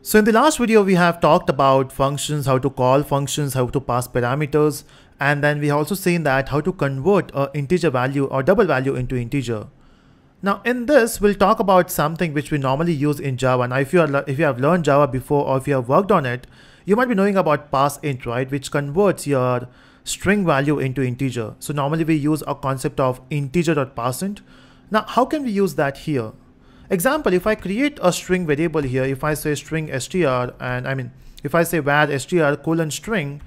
So in the last video, we have talked about functions, how to call functions, how to pass parameters, and then we also seen that how to convert an integer value or double value into integer. Now in this, we'll talk about something which we normally use in Java. Now if you, are, if you have learned Java before or if you have worked on it, you might be knowing about parseInt, right? Which converts your string value into integer. So normally we use a concept of integer.parseInt. Now how can we use that here? Example, if I create a string variable here, if I say string str and I mean, if I say var str colon string,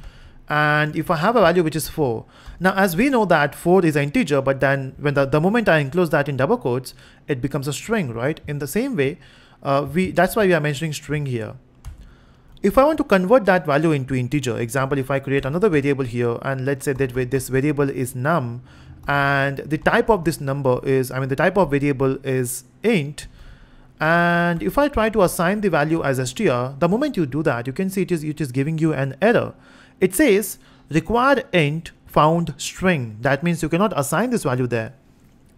and if I have a value which is 4. Now as we know that 4 is an integer but then when the, the moment I enclose that in double quotes it becomes a string right in the same way uh, we that's why we are mentioning string here. If I want to convert that value into integer example if I create another variable here and let's say that this variable is num and the type of this number is I mean the type of variable is int and if I try to assign the value as str the moment you do that you can see it is it is giving you an error it says required int found string. That means you cannot assign this value there.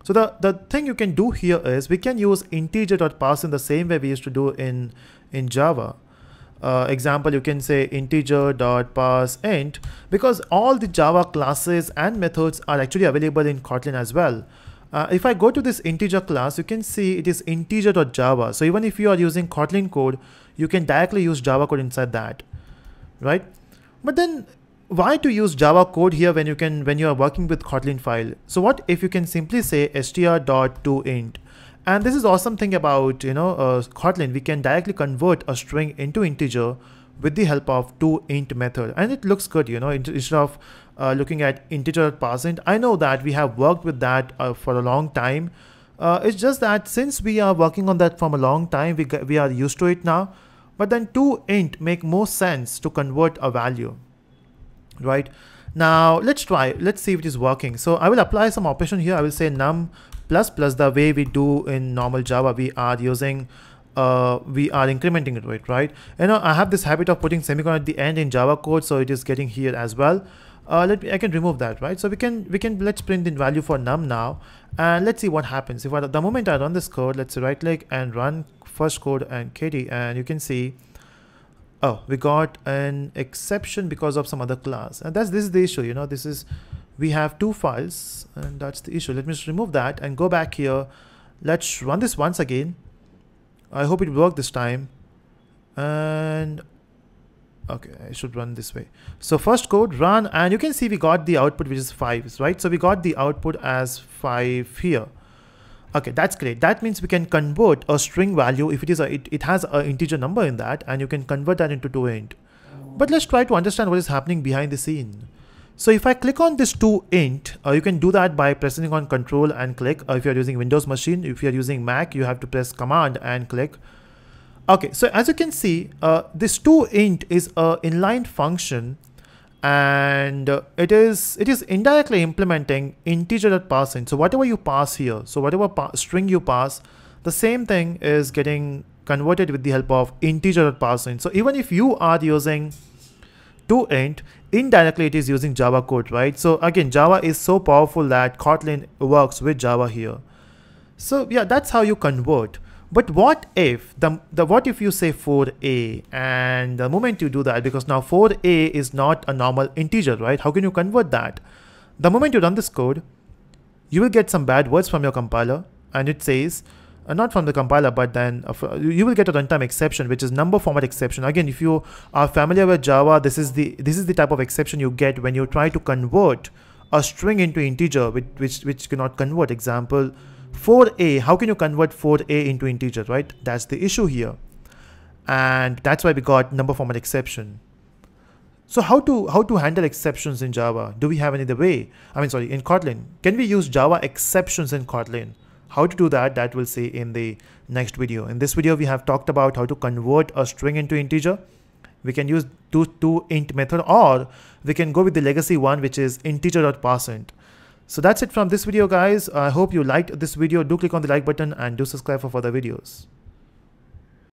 So the, the thing you can do here is we can use integer.parse in the same way we used to do in, in Java. Uh, example, you can say integer.parse int because all the Java classes and methods are actually available in Kotlin as well. Uh, if I go to this integer class, you can see it is integer.java. So even if you are using Kotlin code, you can directly use Java code inside that, right? But then why to use Java code here when you can when you are working with Kotlin file? So what if you can simply say str.toInt and this is awesome thing about you know uh, Kotlin we can directly convert a string into integer with the help of toInt method and it looks good you know instead of uh, looking at integer parseInt I know that we have worked with that uh, for a long time uh, it's just that since we are working on that from a long time we, we are used to it now but then two toInt make more sense to convert a value, right? Now let's try, let's see if it is working. So I will apply some operation here. I will say num plus plus the way we do in normal Java, we are using uh, we are incrementing it, right? You know, I have this habit of putting semicolon at the end in Java code, so it is getting here as well. Uh, let me, I can remove that, right? So we can, we can, let's print in value for num now, and let's see what happens. If I, the moment I run this code, let's right click and run first code and KD and you can see oh we got an exception because of some other class. And that's this is the issue you know this is we have two files and that's the issue. Let me just remove that and go back here. Let's run this once again. I hope it worked this time. And okay I should run this way so first code run and you can see we got the output which is 5 right so we got the output as 5 here Okay, that's great. That means we can convert a string value if it is a it, it has an integer number in that and you can convert that into toInt. But let's try to understand what is happening behind the scene. So if I click on this toInt, uh, you can do that by pressing on control and click. Uh, if you're using Windows machine, if you're using Mac, you have to press command and click. Okay, so as you can see, uh, this toInt is a inline function and it is it is indirectly implementing integer.parseInt. So whatever you pass here, so whatever string you pass, the same thing is getting converted with the help of integer.parseInt. So even if you are using toInt, indirectly it is using Java code, right? So again, Java is so powerful that Kotlin works with Java here. So yeah, that's how you convert. But what if the, the what if you say 4a and the moment you do that because now 4a is not a normal integer, right? How can you convert that? The moment you run this code, you will get some bad words from your compiler and it says uh, not from the compiler but then uh, you will get a runtime exception which is number format exception again if you are familiar with java this is the this is the type of exception you get when you try to convert a string into integer which which, which cannot convert example 4a, how can you convert 4a into integer, right? That's the issue here. And that's why we got number format exception. So how to how to handle exceptions in Java? Do we have any other way? I mean, sorry, in Kotlin. Can we use Java exceptions in Kotlin? How to do that, that we'll see in the next video. In this video, we have talked about how to convert a string into integer. We can use to, to int method or we can go with the legacy one, which is integer.parseInt. So that's it from this video guys. I hope you liked this video. Do click on the like button and do subscribe for further videos.